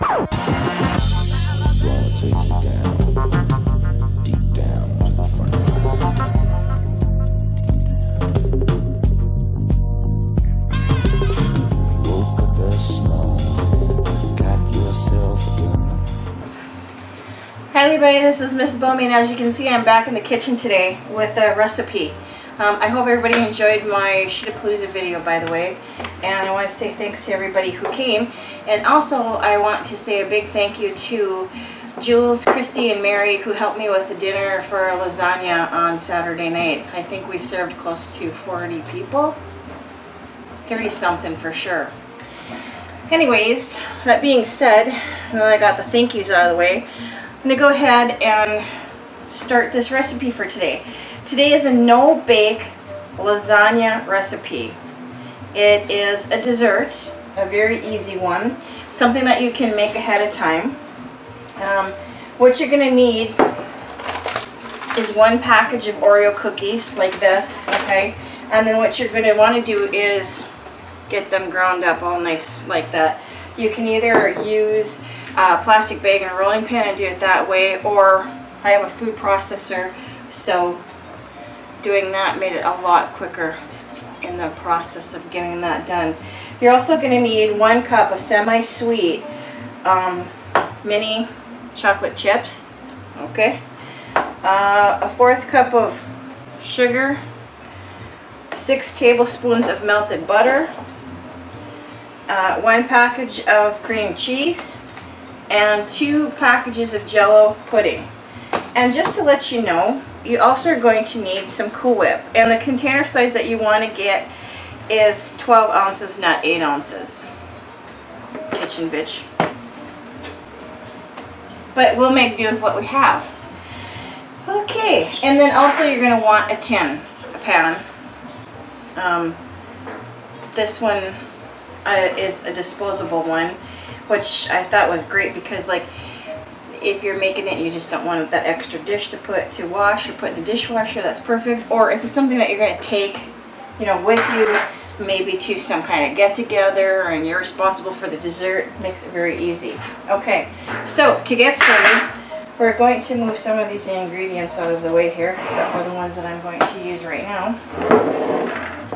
Hi everybody, this is Miss Bomey. As you can see, I'm back in the kitchen today with a recipe. Um, I hope everybody enjoyed my Sheetapalooza video, by the way. And I want to say thanks to everybody who came. And also, I want to say a big thank you to Jules, Christy, and Mary who helped me with the dinner for lasagna on Saturday night. I think we served close to 40 people. 30 something for sure. Anyways, that being said, now I got the thank yous out of the way, I'm going to go ahead and start this recipe for today. Today is a no-bake lasagna recipe. It is a dessert, a very easy one, something that you can make ahead of time. Um, what you're going to need is one package of Oreo cookies like this, okay? And then what you're going to want to do is get them ground up all nice like that. You can either use a plastic bag and a rolling pin and do it that way, or I have a food processor, so doing that made it a lot quicker in the process of getting that done. You're also going to need one cup of semi-sweet um, mini chocolate chips, okay? Uh, a fourth cup of sugar, six tablespoons of melted butter, uh, one package of cream cheese, and two packages of jello pudding. And just to let you know, you also are going to need some Cool Whip. And the container size that you want to get is 12 ounces, not 8 ounces. Kitchen bitch. But we'll make do with what we have. Okay, and then also you're going to want a tin, a pan. Um, this one uh, is a disposable one, which I thought was great because like if you're making it you just don't want that extra dish to put to wash or put in the dishwasher, that's perfect. Or if it's something that you're going to take, you know, with you, maybe to some kind of get-together and you're responsible for the dessert, makes it very easy. Okay, so to get started, we're going to move some of these ingredients out of the way here, except for the ones that I'm going to use right now.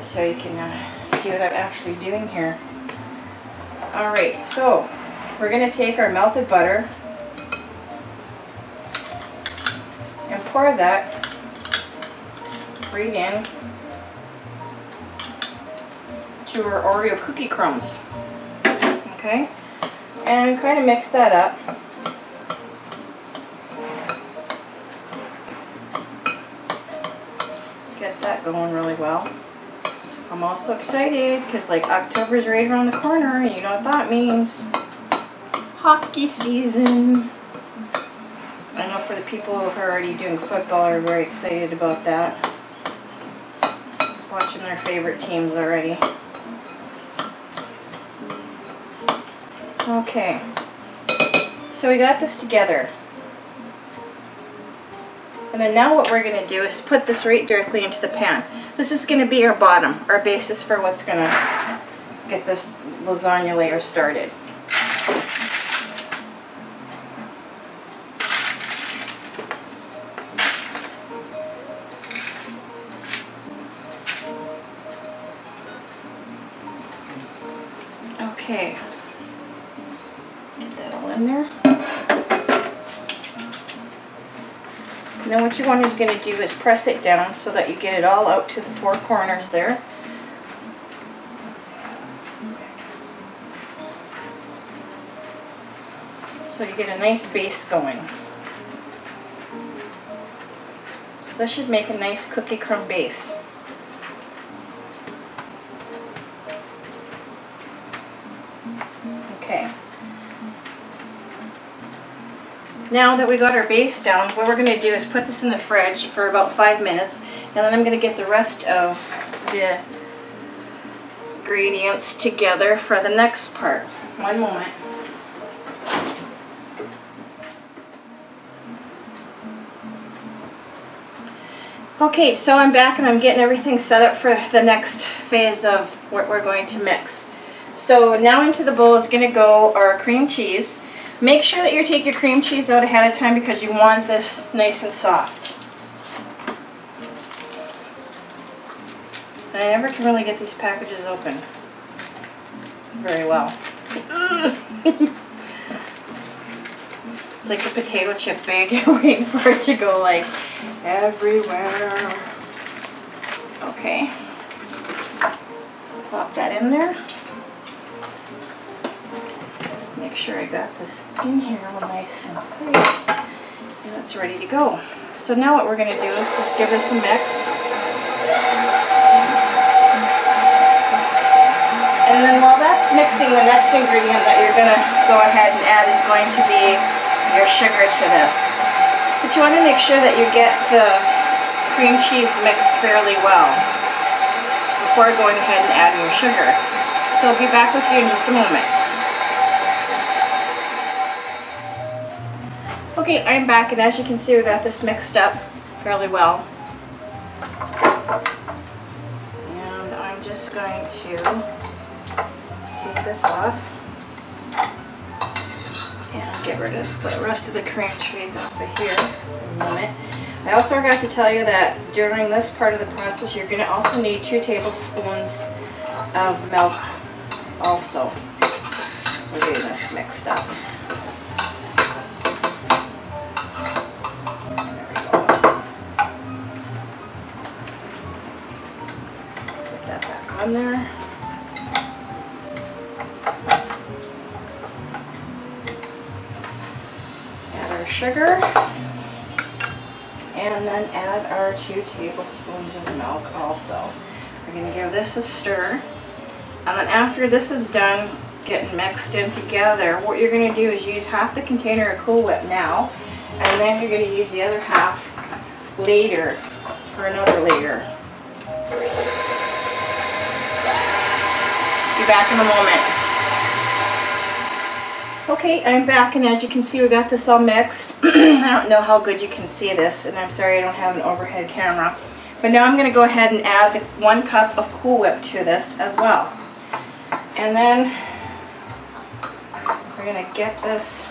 So you can uh, see what I'm actually doing here. Alright, so we're going to take our melted butter pour that right in to our Oreo cookie crumbs. Okay? And kind of mix that up. Get that going really well. I'm also excited because like October's right around the corner and you know what that means. Hockey season. For the people who are already doing football are very excited about that. Watching their favorite teams already. Okay. So we got this together. And then now what we're going to do is put this right directly into the pan. This is going to be our bottom, our basis for what's going to get this lasagna layer started. Okay. Get that all in there. And then what you want to going to do is press it down so that you get it all out to the four corners there. So you get a nice base going. So this should make a nice cookie crumb base. Now that we got our base down, what we're going to do is put this in the fridge for about five minutes, and then I'm going to get the rest of the ingredients together for the next part. One moment. Okay, so I'm back and I'm getting everything set up for the next phase of what we're going to mix. So now into the bowl is going to go our cream cheese. Make sure that you take your cream cheese out ahead of time because you want this nice and soft. And I never can really get these packages open very well. it's like the potato chip bag, you're waiting for it to go like everywhere. Okay. Plop that in there. Make sure I got this in here all nice and tight. And it's ready to go. So now what we're going to do is just give this a mix. And then while that's mixing, the next ingredient that you're going to go ahead and add is going to be your sugar to this. But you want to make sure that you get the cream cheese mixed fairly well before going ahead and adding your sugar. So I'll be back with you in just a moment. Okay, I'm back and as you can see we got this mixed up fairly well. And I'm just going to take this off. And get rid of the rest of the cream cheese off of here in a moment. I also forgot to tell you that during this part of the process you're going to also need two tablespoons of milk also. We're getting this mixed up. Tablespoons of milk also. We're going to give this a stir um, and then after this is done getting mixed in together what you're going to do is use half the container of Cool Whip now and then you're going to use the other half later for another layer. Be back in a moment. Okay, I'm back and as you can see we got this all mixed. I don't know how good you can see this and I'm sorry I don't have an overhead camera. But now I'm going to go ahead and add the one cup of Cool Whip to this as well. And then we're going to get this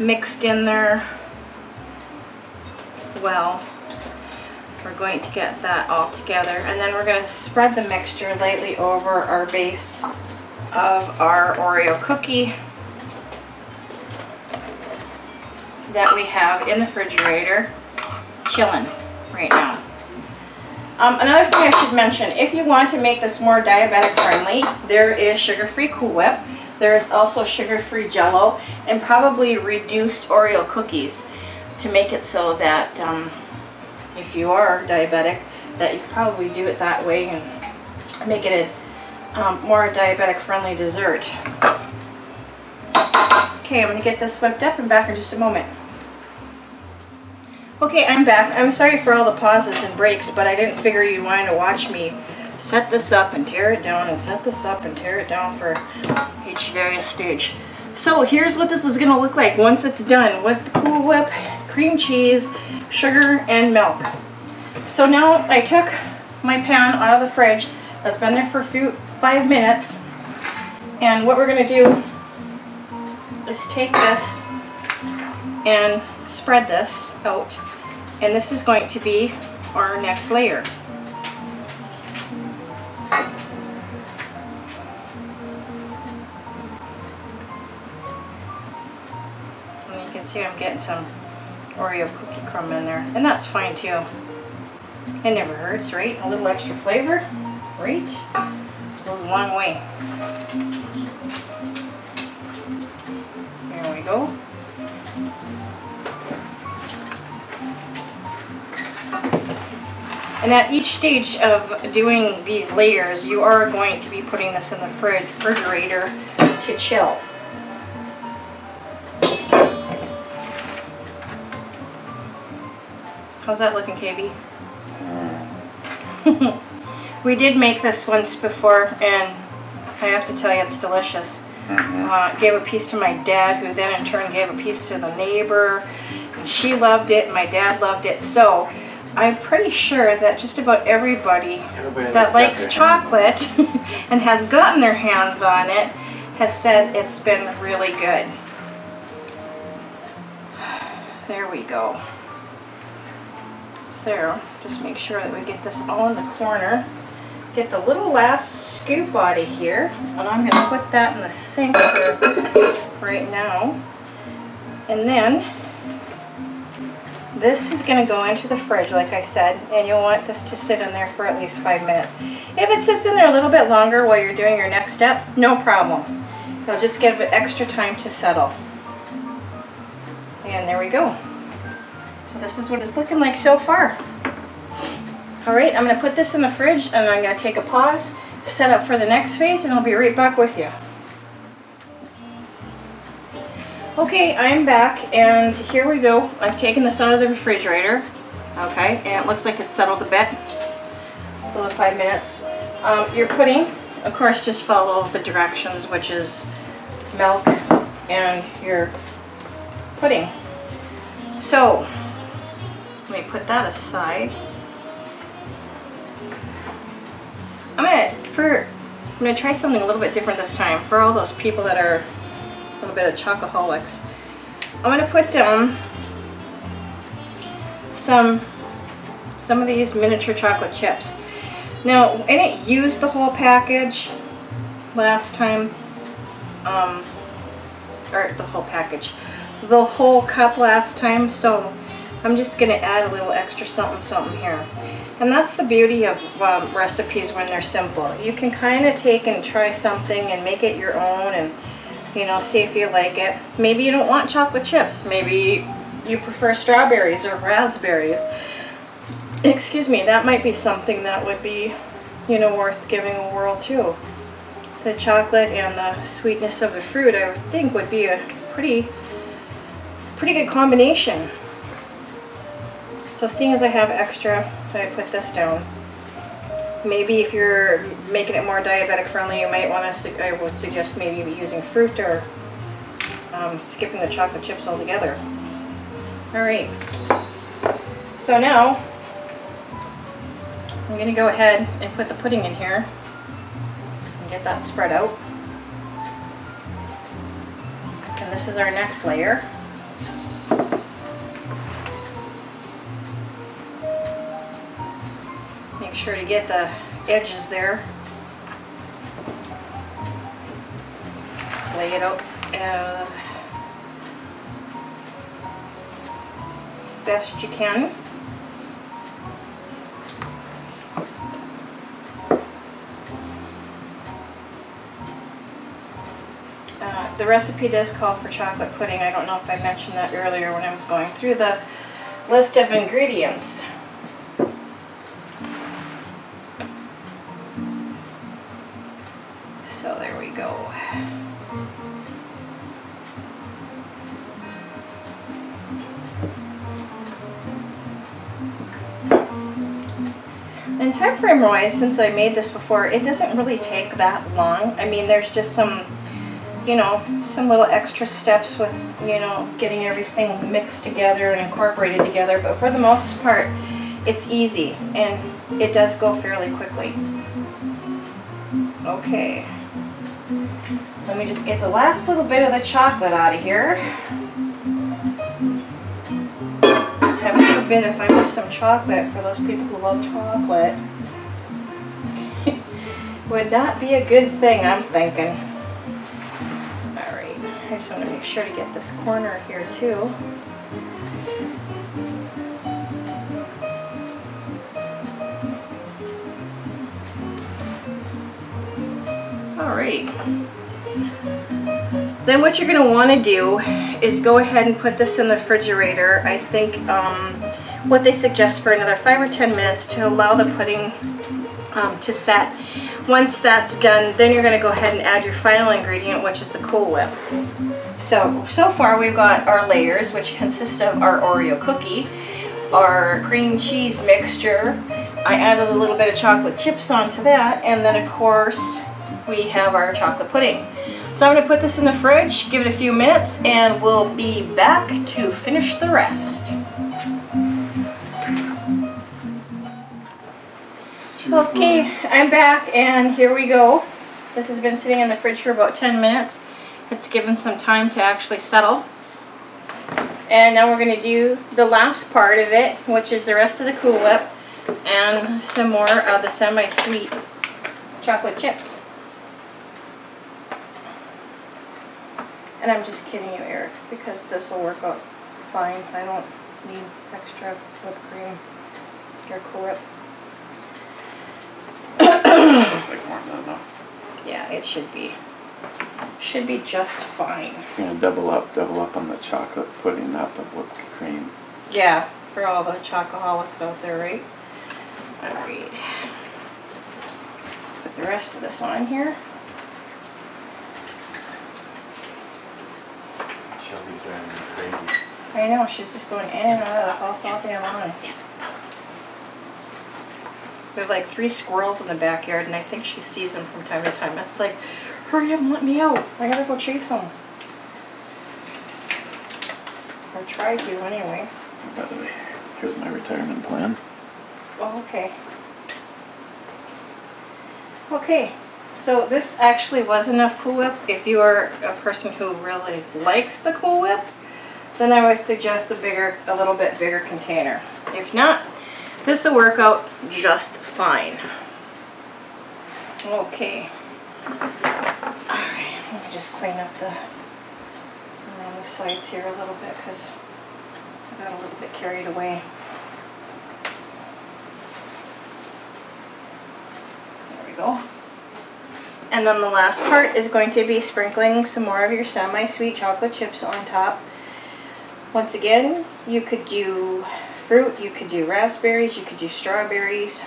mixed in there well. We're going to get that all together and then we're going to spread the mixture lightly over our base of our Oreo cookie that we have in the refrigerator chilling right now. Um, another thing I should mention, if you want to make this more diabetic friendly, there is sugar-free Cool Whip. There is also sugar-free Jello and probably reduced Oreo cookies to make it so that um, if you are diabetic, that you could probably do it that way and make it a um, more diabetic friendly dessert. Okay, I'm going to get this whipped up and back in just a moment. Okay, I'm back. I'm sorry for all the pauses and breaks, but I didn't figure you'd want to watch me set this up and tear it down and set this up and tear it down for each various stage. So here's what this is going to look like once it's done with Cool Whip, cream cheese, sugar, and milk. So now I took my pan out of the fridge that's been there for few, five minutes and what we're going to do is take this and spread this out and this is going to be our next layer. And you can see I'm getting some Oreo cookie crumb in there. And that's fine too. It never hurts, right? A little extra flavor, right? Goes a long way. There we go. And at each stage of doing these layers, you are going to be putting this in the fridge, refrigerator to chill. How's that looking, KB? we did make this once before, and I have to tell you, it's delicious. Mm -hmm. uh, gave a piece to my dad, who then in turn gave a piece to the neighbor. And she loved it, my dad loved it. So I'm pretty sure that just about everybody Everybody that likes chocolate and has gotten their hands on it has said it's been really good. There we go. So, just make sure that we get this all in the corner. Get the little last scoop out of here, and I'm going to put that in the sink for right now. And then, this is going to go into the fridge, like I said, and you'll want this to sit in there for at least five minutes. If it sits in there a little bit longer while you're doing your next step, no problem. You'll just give it extra time to settle. And there we go. So this is what it's looking like so far. All right, I'm gonna put this in the fridge and I'm gonna take a pause, set up for the next phase, and I'll be right back with you. Okay, I'm back and here we go. I've taken this out of the refrigerator. Okay, and it looks like it's settled a bit. So the five minutes. Um, your pudding, of course, just follow the directions, which is milk and your pudding. So, let me put that aside. I'm gonna for I'm gonna try something a little bit different this time for all those people that are a little bit of chocoholics. I'm gonna put down some some of these miniature chocolate chips. Now, I didn't use the whole package last time, um, or the whole package, the whole cup last time, so I'm just going to add a little extra something something here. And that's the beauty of um, recipes when they're simple. You can kind of take and try something and make it your own and, you know, see if you like it. Maybe you don't want chocolate chips. Maybe you prefer strawberries or raspberries. Excuse me, that might be something that would be, you know, worth giving a whirl too. The chocolate and the sweetness of the fruit, I would think, would be a pretty, pretty good combination. So seeing as I have extra, I put this down. Maybe if you're making it more diabetic friendly, you might want to, I would suggest maybe using fruit or um, skipping the chocolate chips altogether. Alright, so now I'm going to go ahead and put the pudding in here and get that spread out. And this is our next layer. Sure to get the edges there. Lay it out as best you can. Uh, the recipe does call for chocolate pudding. I don't know if I mentioned that earlier when I was going through the list of ingredients. We go. And time frame wise, since I made this before, it doesn't really take that long. I mean, there's just some, you know, some little extra steps with, you know, getting everything mixed together and incorporated together. But for the most part, it's easy and it does go fairly quickly. Okay. Let me just get the last little bit of the chocolate out of here. Let's have little bit if I miss some chocolate for those people who love chocolate. Would not be a good thing, I'm thinking. Alright, I just want to make sure to get this corner here too. Alright. Then what you're going to want to do is go ahead and put this in the refrigerator. I think um, what they suggest for another 5 or 10 minutes to allow the pudding um, to set. Once that's done, then you're going to go ahead and add your final ingredient, which is the Cool Whip. So, so far we've got our layers, which consists of our Oreo cookie, our cream cheese mixture. I added a little bit of chocolate chips onto that, and then of course we have our chocolate pudding. So I'm going to put this in the fridge, give it a few minutes, and we'll be back to finish the rest. Okay, I'm back and here we go. This has been sitting in the fridge for about 10 minutes. It's given some time to actually settle. And now we're going to do the last part of it, which is the rest of the Cool Whip and some more of the semi-sweet chocolate chips. And I'm just kidding you, Eric, because this will work out fine. I don't need extra whipped cream or Cool Whip. Looks like more than enough. Yeah, it should be. Should be just fine. You're gonna double up, double up on the chocolate pudding, not the whipped cream. Yeah, for all the chocoholics out there, right? Alright. Put the rest of this on here. I know, she's just going in and out of the house all day long. We have like three squirrels in the backyard and I think she sees them from time to time. It's like, hurry up and let me out. I gotta go chase them. Or try to anyway. By the way, here's my retirement plan. Oh, okay. Okay, so this actually was enough Cool Whip. If you are a person who really likes the Cool Whip, then I would suggest a bigger, a little bit bigger container. If not, this will work out just fine. Okay. Alright, let me just clean up the around the sides here a little bit because I got a little bit carried away. There we go. And then the last part is going to be sprinkling some more of your semi-sweet chocolate chips on top. Once again, you could do fruit, you could do raspberries, you could do strawberries,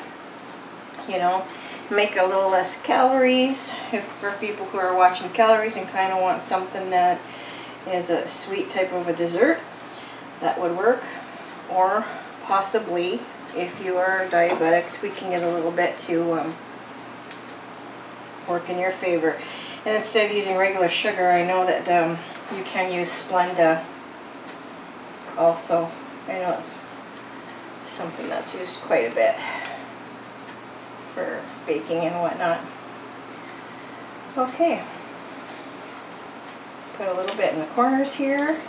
you know, make a little less calories if for people who are watching calories and kind of want something that is a sweet type of a dessert, that would work. Or possibly, if you are diabetic, tweaking it a little bit to um, work in your favor. And instead of using regular sugar, I know that um, you can use Splenda also. I know it's something that's used quite a bit for baking and whatnot. Okay. Put a little bit in the corners here.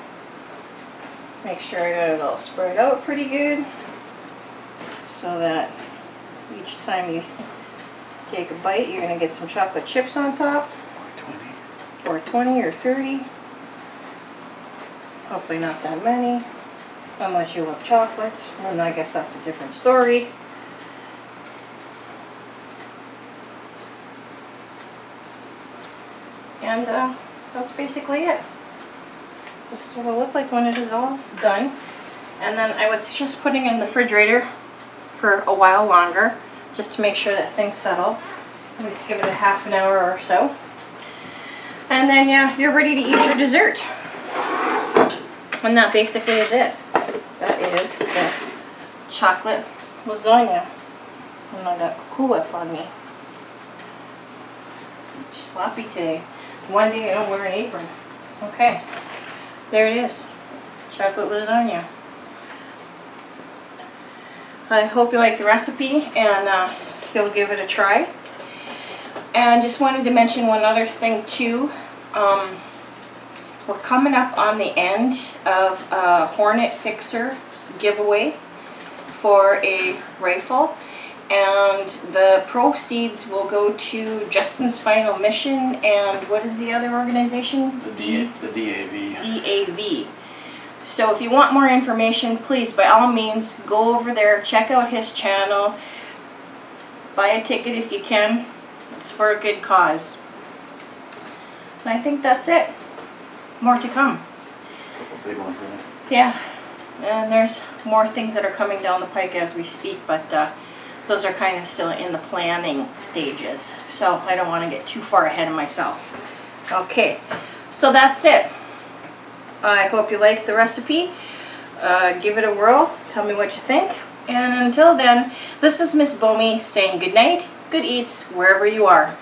Make sure I got it all spread out pretty good so that each time you take a bite you're going to get some chocolate chips on top Or 20. or 20 or 30. Hopefully not that many. Unless you love chocolates, then I guess that's a different story. And uh, that's basically it. This is what it'll look like when it is all done. And then I would suggest putting it in the refrigerator for a while longer, just to make sure that things settle. At least give it a half an hour or so. And then yeah, you're ready to eat your dessert. And that basically is it. That is the chocolate lasagna. And I got Cool Whip on me. Sloppy today. One day I don't wear an apron. Okay. There it is. Chocolate lasagna. I hope you like the recipe and uh, you'll give it a try. And just wanted to mention one other thing too. Um, we're coming up on the end of a Hornet Fixer giveaway for a rifle. And the proceeds will go to Justin's Final Mission and what is the other organization? The, D, the DAV. DAV. So if you want more information, please, by all means, go over there, check out his channel, buy a ticket if you can. It's for a good cause. And I think that's it. More to come. Couple big ones in it. Yeah, and there's more things that are coming down the pike as we speak, but uh, those are kind of still in the planning stages. So I don't want to get too far ahead of myself. Okay, so that's it. I hope you liked the recipe. Uh, give it a whirl. Tell me what you think. And until then, this is Miss Bomey saying good night, good eats, wherever you are.